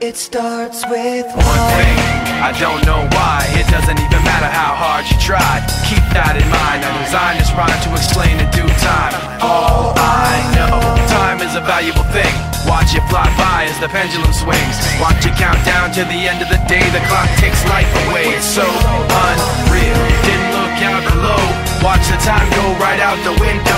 It starts with one thing I don't know why. It doesn't even matter how hard you try. Keep that in mind. I designed this rhyme to explain the pendulum swings. Watch it count down to the end of the day. The clock takes life away It's so unreal. Didn't look out below. Watch the time go right out the window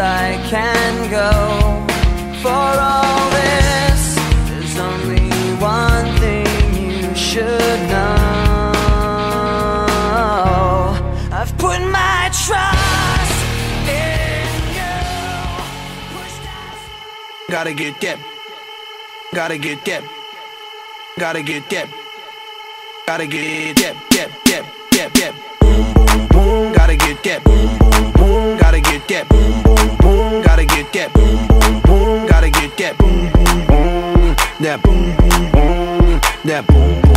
I can go. For all this, there's only one thing you should know. I've put my trust in you. Gotta get that. Gotta get that. Gotta get that. Gotta get that, that, that, that, that. Boom, boom, boom Gotta get that. Boom, boom, boom Gotta get that Boom, Gotta get that Boom, boom, boom. That boom, boom, boom. That boom, boom